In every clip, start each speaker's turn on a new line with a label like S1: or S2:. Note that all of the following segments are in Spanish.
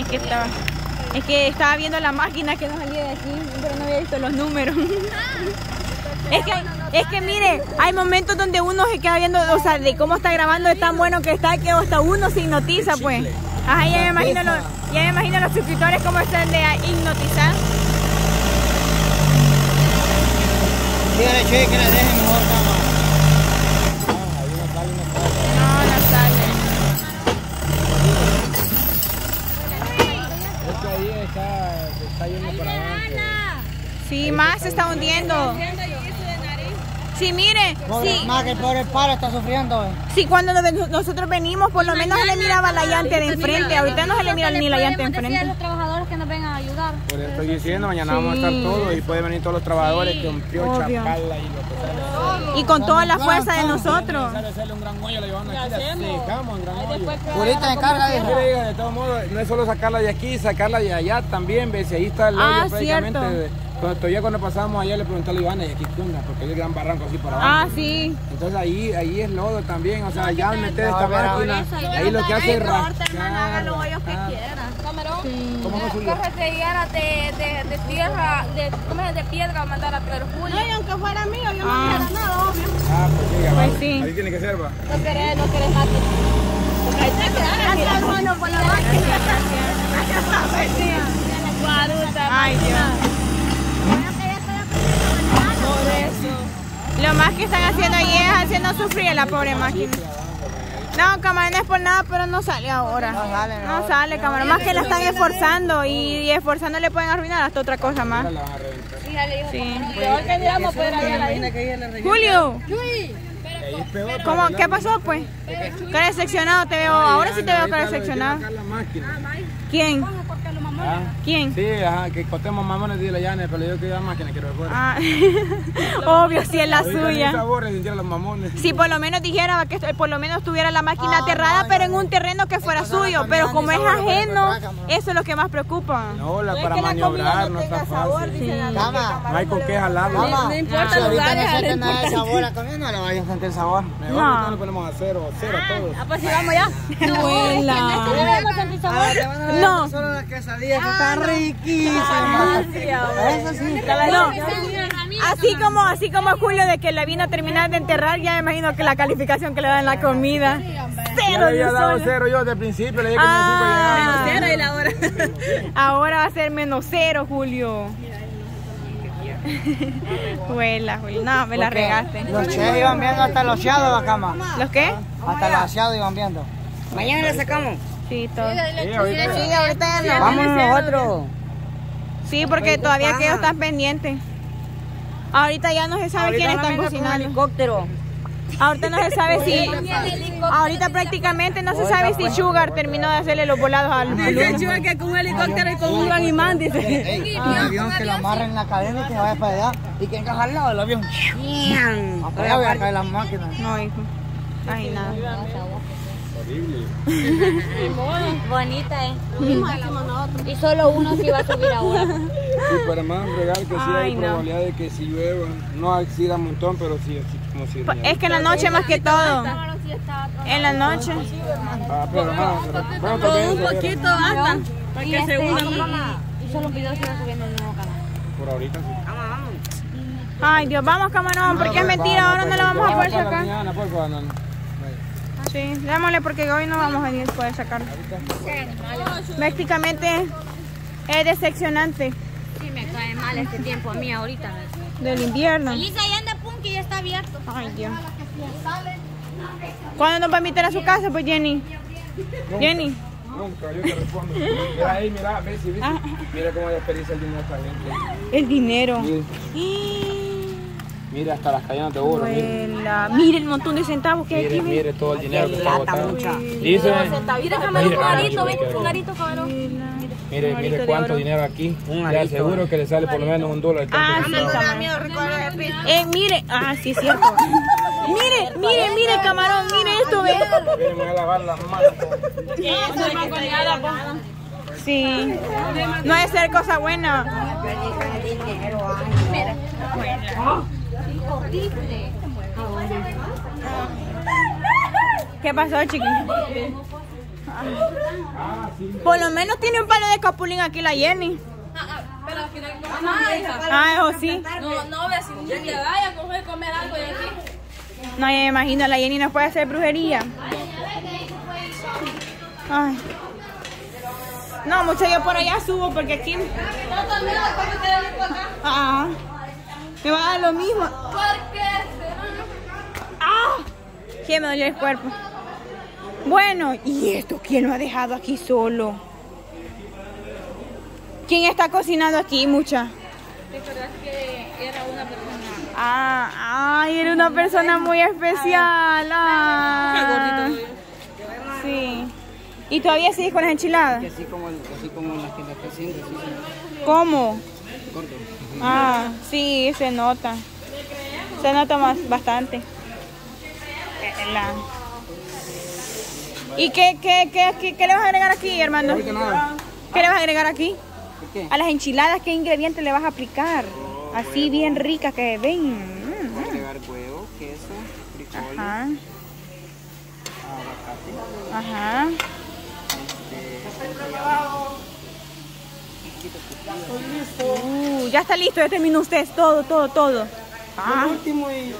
S1: Es que estaba, es que estaba viendo la máquina que no salía de aquí, pero no había visto los números. Es que, es que mire, hay momentos donde uno se queda viendo, o sea, de cómo está grabando, es tan bueno que está que hasta uno se hipnotiza, pues. Ajá, ya me imagino los, ya me imagino los suscriptores cómo están de hipnotizar.
S2: Dígale, que la dejen mejor, cama.
S1: No, no sale.
S3: Es que ahí está, se está yendo para abajo.
S1: Sí, más se está hundiendo. Sí, mire,
S2: Pobre,
S1: sí,
S2: Más que el pobre paro está sufriendo, eh.
S1: sí, cuando nos- nosotros venimos, por lo menos se le miraba la llanta de enfrente. Ahorita no se le mira ni la llanta de
S4: a
S1: enfrente.
S4: los trabajadores que nos vengan a ayudar.
S3: Por eso estoy diciendo, mañana vamos a estar todos y pueden venir todos los trabajadores con piocha, pala y lo que sea.
S1: Y con toda la fuerza de nosotros.
S2: Se encarga,
S3: de todos modos, no es solo sacarla de aquí, sacarla de allá también, ves, ahí está el hoyo
S1: Ah,
S3: prácticamente.
S1: cierto.
S3: Cuando, todavía cuando pasamos allá le pregunté a la Ivana, y aquí qué onda, porque hay el gran barranco así para abajo.
S1: Ah, sí.
S3: Entonces ahí, ahí es lodo también, o sea, ya al meter esta máquina, ahí lo que hace es rascar.
S4: Camarón.
S3: ¿Cómo no subió?
S4: Carretera de, de, de tierra, de, ¿cómo es? de piedra, mandar a traer Julio. No, y aunque fuera mío, yo no
S1: Ah.
S4: quiero nada, obvio.
S3: Ah, pues sí,
S1: Pues
S3: abajo.
S1: sí.
S3: Ahí tiene que ser, va.
S4: No querés, no querés nada. Porque ahí te quedas aquí. hermano por la máquina. Guaruta,
S1: Ay, Dios. Lo más que están haciendo ahí es haciendo sufrir a la pobre máquina. No, camarón, no es por nada, pero no sale ahora.
S2: No sale,
S1: No sale, camarón. Más que la estando esforzando y esforzando le pueden arruinar hasta otra cosa más. Sí.
S4: Peor que digamos poder haber ahí.
S1: Julio. ¿cómo, ¿qué pasó pues? Cara decepcionado te veo. Ahora sí te veo cara decepcionado.
S3: La Ah,
S1: ¿Quién?
S3: Sí, ajá, que cortemos mamones de la llana, pero yo quiero la máquina, quiero ver.
S1: Ah, obvio, si es la suya.
S3: le los mamones.
S1: Si por lo menos dijera que por lo menos tuviera la máquina aterrada, pero en un terreno que fuera suyo, pero como es ajeno, eso es lo que más preocupa.
S3: No, la, para maniobrar no está fácil.
S2: Cama.
S3: No hay con qué.
S4: No importa
S2: Si ahorita no
S4: no
S2: siente
S4: importa.
S2: nada de sabor a comida, no le vayas a sentir el sabor.
S3: Mejor
S1: No.
S3: no le ponemos a cero, cero a todos.
S4: Ah, pues sí, vamos ya.
S1: Abuela. No.
S2: Solo la quesadilla, está riquísima. Eso sí.
S1: No. Así como, así como Julio de que la vino a terminar de enterrar, ya me imagino que la calificación que le dan la comida.
S3: Ya
S1: Cero
S3: le había
S1: de
S3: dado cero yo desde el principio, le dije que
S1: Ah.
S3: tenía cinco
S4: y la hora.
S1: Ahora va a ser menos cero, Julio. Huela, Julio. No, me la regaste.
S2: Los chefs iban viendo hasta los aseados, la cama.
S1: ¿Los qué?
S2: Hasta los aseados iban viendo. Mañana le sacamos.
S1: Todo.
S3: Sí, ahorita.
S1: Sí, ahorita ya no.
S2: Vamos nosotros.
S1: Sí, porque todavía que ellos están pendientes. Ahorita ya no se sabe quién están cocinando.
S2: helicóptero.
S1: Ahorita no se sabe si. Ahorita prácticamente no se sabe si Sugar terminó de hacerle los volados al alumno.
S4: que con un helicóptero y con un gran imán, dice.
S2: Un avión que lo amarren en la cadena y que se vaya para allá. Y que encaja al lado del avión. Hasta allá voy a caer las máquinas.
S1: No, hijo. Ay, nada.
S4: Bonita, ¿eh? Y solo uno sí va a subir ahora.
S3: Y para más regar que sí
S1: Ay,
S3: hay
S1: no.
S3: probabilidad de que si llueva, no así da un montón, pero sí, así como si.
S1: Es que en la noche más que todo. En la noche.
S3: Ah, pero no, pero bueno, también se ve.
S4: basta. Para que se una Y solo un video se va subiendo el nuevo canal.
S3: Por ahorita sí.
S1: Ay, Dios, vamos, camarón, porque es mentira, ahora no lo vamos a poder sacar.
S3: mañana, por favor, no, no.
S1: Sí, démosle porque hoy no vamos a ir poder sacarlo. Prácticamente es decepcionante
S4: Sí, me cae mal este tiempo a mí ahorita.
S1: del invierno.
S4: Lisa ya anda punk y ya está abierto.
S1: Ay, Dios. ¿Cuándo nos va a invitar a su casa, pues, Jenny? Jenny.
S3: Nunca, yo te respondo. Mira ahí, mira, ve si viste. Mira cómo desperdicia el dinero esta gente.
S1: El dinero.
S3: Mire, mira hasta las cadenas de oro. Mire,
S1: Abuela, Mire el montón de centavos que hay
S3: mire,
S1: aquí. ve.
S3: mire todo el dinero que está
S2: mucha.
S3: Dice,
S4: Mira, camarón,
S3: Mira,
S4: con
S3: ah,
S4: arito, ven,
S3: que-
S4: arito, camarón.
S3: mire, mire cuánto dinero aquí.
S2: Un
S3: Le aseguro que le sale por lo menos un dólar.
S1: Ah, sí, camarón. Eh, mire, ah, sí, es cierto. Mire, mire, mire, camarón, mire esto, ve.
S3: Mire, me voy a lavar las manos.
S1: Sí, no hay ser cosa buena. ¿Qué pasó, chiqui? Por lo menos tiene un palo de capulín aquí la Jenny.
S4: Ah, pero al final hija.
S1: Ah, eso sí.
S4: No, no, ve, si un día vaya a coger, comer algo de aquí.
S1: No, ya me imagino, la Jenny no puede hacer brujería. Ay. No, mucho yo por allá subo porque aquí. Ah, me va a dar lo mismo.
S4: Porque
S1: ¡Ah! Que me dolió el cuerpo. Bueno, ¿y esto quién lo ha dejado aquí solo? ¿Quién está cocinando aquí, mucha?
S4: recordás que era una persona.
S1: Ah, ay, era una persona muy especial. Ah. Sí. ¿Y todavía sigues con las enchiladas?
S2: Así como, así como las que la está haciendo,
S1: ¿Cómo?
S2: corto.
S1: Ah, sí, se nota. Se nota más, bastante. La- ¿Y qué, qué, qué, qué, qué le vas a agregar aquí, hermano? ¿Qué le vas a agregar aquí? A las enchiladas, ¿qué ingredientes le vas a aplicar? Así bien ricas que ven. Mm, mm.
S2: Agregar huevo, queso, frijoles,
S1: Ajá,
S2: aguacate,
S1: ajá. Uh, ya está listo, ya terminó usted todo, todo, todo. Ah,
S2: último y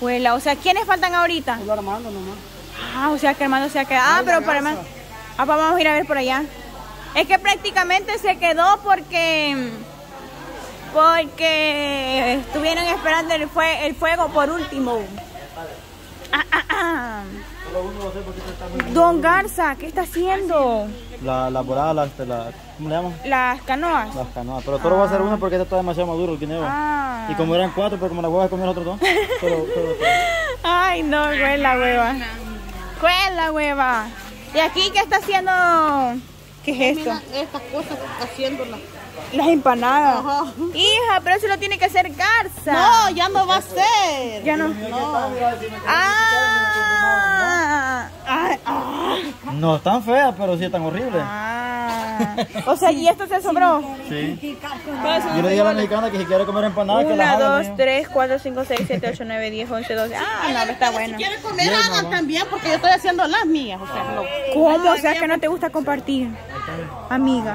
S1: Huela, o sea, ¿quiénes faltan ahorita?
S2: lo armando nomás.
S1: Ah, o sea que Armando se ha quedado. Ah, pero para más. Ah, pues vamos a ir a ver por allá. Es que prácticamente se quedó porque. Porque estuvieron esperando el, fue, el fuego por último. Ah, ah, ah. Don Garza, ¿qué está haciendo?
S5: La, la volada, la, este, la, ¿cómo le llaman?
S1: Las canoas.
S5: Las canoas. Pero solo va a ser una porque este está demasiado maduro el guineo.
S1: Ah.
S5: Y como eran cuatro, pero como las huevas comieron otros dos. Pero, pero,
S1: Ay, no, ¿cuál es la hueva? ¿Cuál es la hueva? ¿Y aquí qué está haciendo? ¿Qué es esto?
S6: Estas cosas haciéndolas.
S1: Las empanadas.
S6: Ajá.
S1: Hija, pero eso lo tiene que hacer Garza.
S6: No, ya no va a ser.
S1: Ya no. Ah, ah, ah,
S5: no están feas, pero sí están horribles.
S1: ah. O sea, ¿y esto se sobró?
S5: Sí. Yo le dije a la mexicana que si quiere comer empanadas, que las
S1: Una,
S5: haga.
S1: dos,
S5: dijo.
S1: tres, cuatro, cinco, seis, siete, ocho, nueve, diez, once, doce. Ah, no, está bueno.
S6: Si quieren comer, hagan también, porque yo estoy haciendo las mías. O sea, no.
S1: ¿Cómo? O sea, que no te gusta compartir, amiga.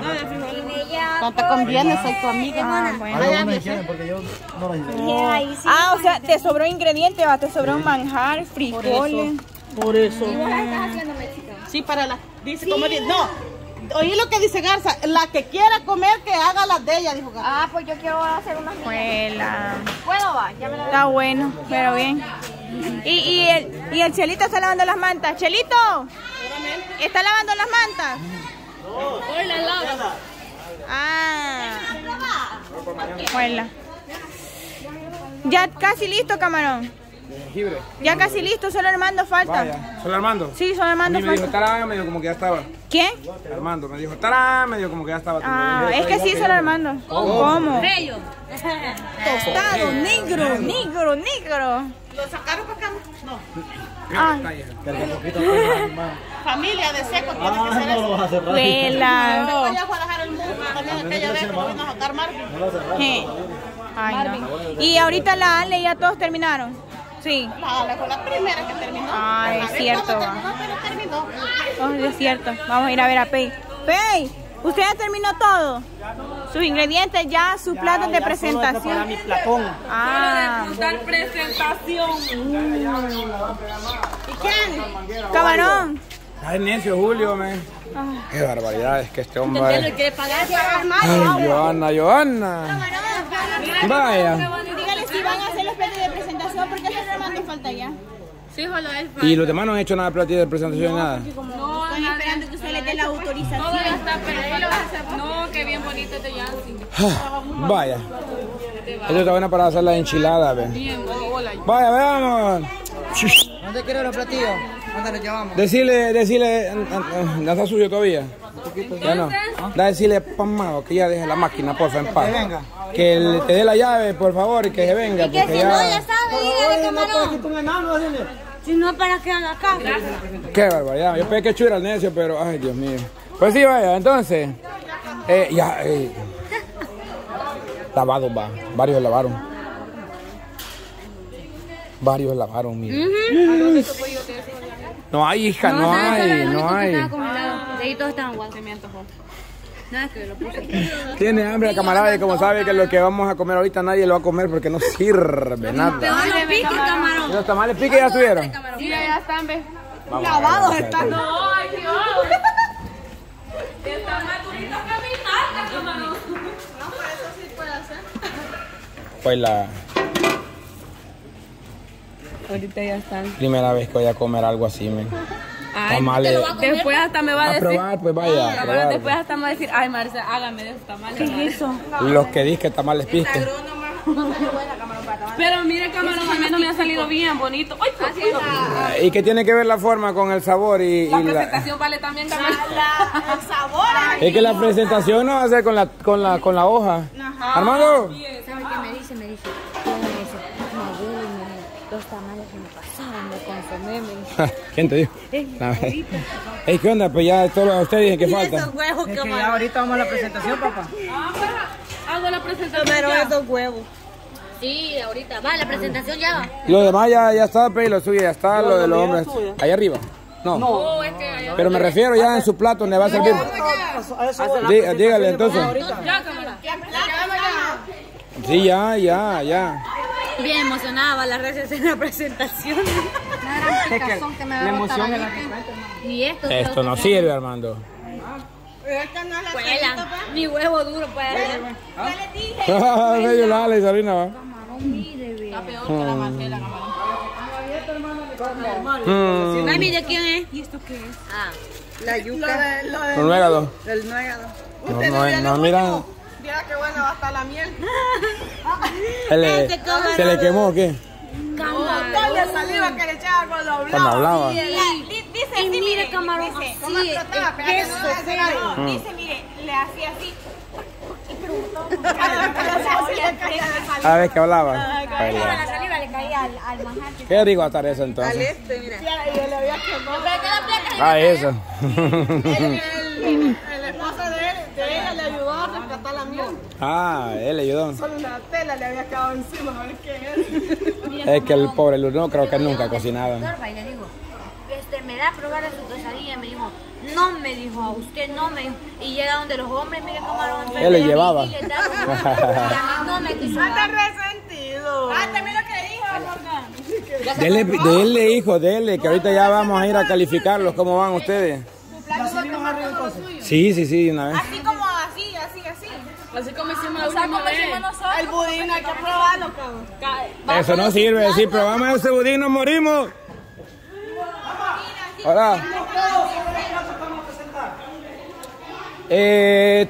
S6: No te conviene, soy tu amiga.
S1: Ah, bueno.
S5: Quieren, porque yo no las hice.
S1: Ah, o sea, te sobró ingrediente, va, te sobró manjar, frijoles.
S6: Por eso. Sí, para la. Dice, como dice, no. Oí lo que dice Garza, la que quiera comer, que haga las de ella, dijo Garza.
S4: Ah, pues yo quiero hacer una.
S1: Juela.
S4: ¿Puedo va? Ya me la
S1: Está bueno, pero bien. Y, y, el, y el Chelito está lavando las mantas. Chelito, ¿está lavando las mantas?
S4: Hoy la lava.
S1: Ah, juela. Ya casi listo, camarón. Ya casi listo, solo Armando falta.
S3: Vaya. ¿Solo Armando?
S1: Sí, solo Armando
S3: mí me dijo
S1: falta.
S3: tarán, me dijo como que ya estaba.
S1: ¿Quién?
S3: Armando me dijo tarán, me dijo como que ya estaba.
S1: Ah, es que sí, solo Armando. ¿Cómo?
S4: Bello.
S1: Tostado, negro, negro, negro.
S6: ¿Lo sacaron para acá? No.
S1: Ah,
S5: pues, más.
S6: Familia de seco tiene que
S5: Ah,
S6: ser
S5: no
S6: eso.
S5: vas a cerrar.
S1: juela.
S6: Pero ella fue a dejar el mundo también aquella vez que vino a sacar Marvin.
S5: No.
S1: Ay, no. Y ahorita la Ale ya todos terminaron. Sí.
S6: La Ale fue la primera que terminó.
S1: Ay,
S6: A
S1: es cierto,
S6: terminó, pero terminó.
S1: Oh, es cierto. Vamos a ir a ver a Pei. Pei, ¿usted ya terminó todo? Sus ingredientes ya, sus platos de presentación.
S2: mi platón.
S1: Ah,
S4: Dar presentación.
S6: ¿Y quién?
S1: camarón.
S3: Ay, necio, Julio, me.
S1: Ah.
S3: Qué barbaridad, es que este hombre.
S6: quiere pagar?
S3: Ay, Johanna, Johanna. Vaya.
S1: Dígale si van a hacer los platos de presentación porque solo Armando falta ya.
S4: Sí, es.
S3: Y los demás no han hecho nada de platilla de presentación ni nada.
S4: No,
S1: Estoy esperando que usted le dé la autorización.
S4: todo ya está perfecto. No, qué bien bonito este Yancy.
S3: Vaya. Esto está bueno para hacer la enchilada, ve. Vaya, veamos.
S2: ¿Dónde quiere los platillos? ¿Dónde los llevamos?
S3: Decirle, decirle, ¿no está suyo todavía? Ya no. Da decirle, Pamado, que ya deje la máquina, porfa, en paz.
S2: Que venga.
S3: Que te dé la llave, por favor, y que se venga, porque ya...
S2: un enano, dile.
S4: Si no, ¿para qué haga acá?
S3: Qué barbaridad. Yo pensé que chuera el necio, pero, ay, Dios mío. Pues sí, vaya, entonces, eh, ya, eh, lavado va, varios lavaron. Varios lavaron, mira. No hay, hija, no hay, no hay.
S7: Sí, todos estaban guapos.
S4: Se me antojó.
S7: Nada, que lo puse.
S3: Tiene hambre el camarada y como sabe que lo que vamos a comer ahorita nadie lo va a comer porque no sirve nada.
S7: Pero no pique,
S3: ¿Y
S7: camarón.
S3: los tamales pique ya estuvieron?
S4: Sí, ya están, ve.
S3: Ver,
S6: están.
S4: No, ay, Dios. Está más bonito que mi tarta, camarón.
S3: Fue la
S4: Ahorita ya están.
S3: primera vez que voy a comer algo así, men.
S4: Ay,
S3: Tamales.
S4: Después hasta me va a
S3: A
S4: decir.
S3: probar, pues vaya. a
S4: Camarón,
S3: probar.
S4: después hasta me va a decir, ay, Marisa, hágame de esos tamales. ¿Qué es eso?
S3: Los que dije tamales pisque.
S4: Pero mire, camarón, al menos me ha salido bien bonito. Ay, pues,
S3: Eh, ¿Y qué tiene que ver la forma con el sabor y, y
S4: La
S3: la...
S4: presentación vale también, camarón.
S6: El sabor.
S3: Es que la presentación no va a ser con la, con la, con la hoja. Armando.
S7: ¿Sabe qué me dice? Me dice, yo me dice, los tamales me pasaron de consomé.
S3: ¿Quién te dijo? A. Ey, ¿Qué onda? Pues ya todos ustedes dicen que falta.
S6: Esos huevos,
S2: Es que ya
S6: camarón.
S2: ahorita vamos a la presentación, papá.
S4: Hago la presentación.
S6: Pero
S4: ya.
S6: esos huevos.
S7: Sí, ahorita va, la presentación ya va.
S3: Lo demás ya, ya está, pero lo suyo ya está, lo de los hombres. Allá arriba. No.
S4: Oh, es que allá-
S3: Pero me refiero ya en su plato donde va a servir.
S2: A.
S3: Dí- Dígale entonces.
S4: Ya, camarón.
S3: Sí, ya, ya, ya.
S7: Bien emocionada va las redes en la presentación.
S2: La emoción es la que
S7: Y esto,
S3: Esto no sirve, Armando.
S7: Cuela, mi huevo duro para
S3: Medio la y Sabrina va.
S4: Está peor que la Marcela, camarón.
S3: Mm,
S7: Mami, ¿de quién es? ¿Y esto qué es? Ah,
S6: La yuca. Lo de,
S3: con nuegado.
S6: el nuegado.
S3: No, no, no, mira.
S6: Mira qué bueno va a estar la miel.
S3: Le, se le quemó o qué?
S6: Con la saliva que le echaba cuando hablaba.
S3: Cuando hablaba.
S7: y mire, camarón, así,
S6: no algo.
S3: Mm.
S1: Dice, mire, le hacía así.
S3: A ver qué hablaba.
S7: la saliva le caía al, al manjar.
S3: Qué rico estar eso entonces.
S6: Este, mira. Y yo le había quemado.
S3: Ah, eso.
S6: El, el, el esposo de, él, le ayudó a rescatar la miel.
S3: Ah, él le ayudó.
S6: Solo una tela le había quedado encima. A ver qué era.
S3: Es que el pobre Luz no creo que nunca cocinaba.
S7: Y le digo, este, me da a probar su quesadilla. Me dijo, no me dijo, a usted no me dijo. Y llega donde los hombres, mire camarón.
S3: Él le llevaba.
S7: Y le daba. Y a mí no me quiso
S6: resentido.
S1: Ah, también lo que le dijo, Morgan.
S3: Dele, dele, hijo, dele, que ahorita ya vamos a ir a calificarlos. ¿Cómo van ustedes? Sí, sí, sí, una vez.
S1: Así como así.
S4: Como hicimos la última vez.
S6: El budín hay que probarlo, cabrón.
S3: Eso no sirve, decir, probamos ese budín, nos morimos. Hola. Eh,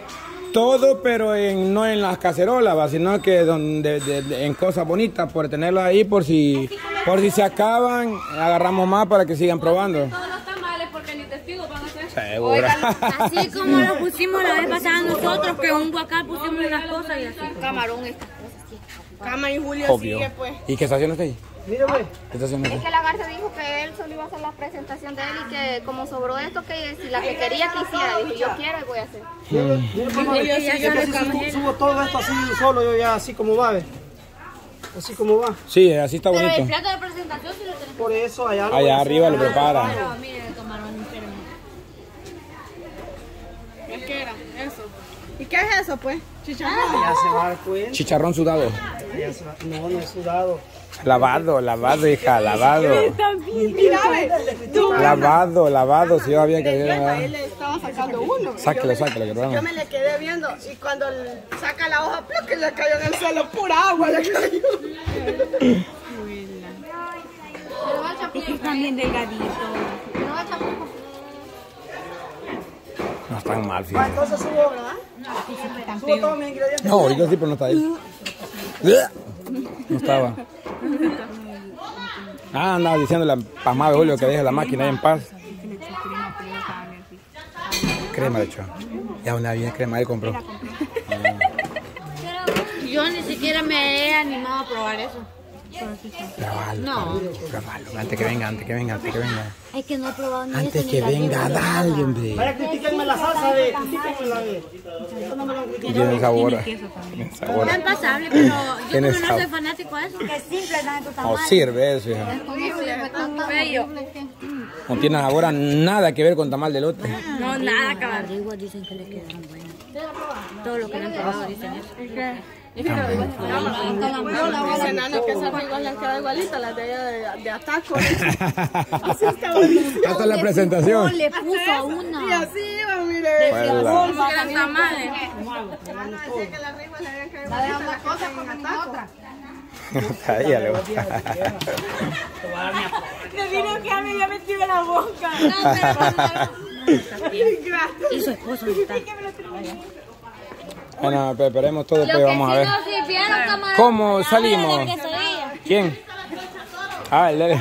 S3: todo, pero en, no en las cacerolas, va, sino que donde, de- de- en cosas bonitas, por tenerlas ahí, por si, por si se acaban, agarramos más para que sigan probando.
S4: Todos los tamales porque ni
S3: Seguro.
S7: Así como lo pusimos la vez pasada nosotros, que un guacal pusimos unas cosas y así. Camarón, estas cosas. sí.
S6: Cama y Julio
S3: Obvio.
S6: sigue, pues.
S3: ¿Y qué estación está ahí?
S2: Mira, pues.
S3: ¿Qué estación está
S8: Es
S3: ahí?
S8: que la Garza dijo que él solo iba a hacer la presentación de él y que como sobró esto, que si la que quería que hiciera, dijo yo quiero y voy a hacer.
S2: Que si subo, subo todo esto así solo, yo ya así como va, ¿ves? Así como va.
S3: Sí, así está
S7: Pero el
S3: bonito.
S7: plato de presentación sí lo tenemos.
S2: Por eso allá
S3: Allá
S2: hacer.
S3: arriba lo prepara.
S7: Pero miren el camarón, espérenme.
S6: ¿Qué era? Eso. ¿Y qué es eso, pues? Chicharrón.
S2: Ya se va a dar cuenta.
S3: Chicharrón sudado.
S2: Ya se va- No, no es sudado.
S3: Lavado, lavado, hija, lavado.
S6: Mira.
S3: Lavado, lavado, si va bien que
S6: Él le estaba sacando uno.
S3: Sáquelo, sáquelo, que
S6: Yo me le quedé viendo y cuando saca la hoja, que le cayó en el suelo, pura agua le cayó.
S1: Es que están.
S3: No mal, fíjate.
S2: Entonces subo, ¿verdad? Subo todos mis ingredientes.
S3: No, ahorita sí, pero no está ahí. No estaba. Ah, andaba diciéndole a Pamá de Julio que deje la máquina ahí en paz. Crema de hecho. Ya una bien crema ahí compró.
S7: Yo ni siquiera me he animado a probar eso.
S3: Pruébalo,
S7: No.
S3: pruébalo. Antes que venga, antes que venga, antes que venga.
S7: Es que no he probado ni
S3: Antes que
S7: la
S3: venga, dale, hombre.
S2: Vaya, critíquenme la salsa, ve. Critíquenme la ve. Eso no me lo critiquen.
S3: Tiene sabor. Tiene sabor.
S7: Es pasable, pero yo como no soy fanático de eso.
S3: No sirve eso, hija.
S7: Bello.
S3: No tiene ahora nada que ver con tamal de lote.
S7: No, nada, cabrón. Dicen que le quedan buenas. Todo lo que le han probado dicen eso.
S6: Que esas las de ella de, de ataco. Así está bonito.
S3: Hasta la presentación.
S7: Le puso a una.
S6: Y así iba, mire.
S4: Tamales.
S6: Decía que las riguas le habían quedado igualita las cosas con ataco.
S3: A ella le gusta.
S1: Te digo que a mí me metido en la boca.
S7: Y su esposo
S3: pues esperemos todo, después vamos a ver. ¿Cómo salimos? ¿Quién? Ah, el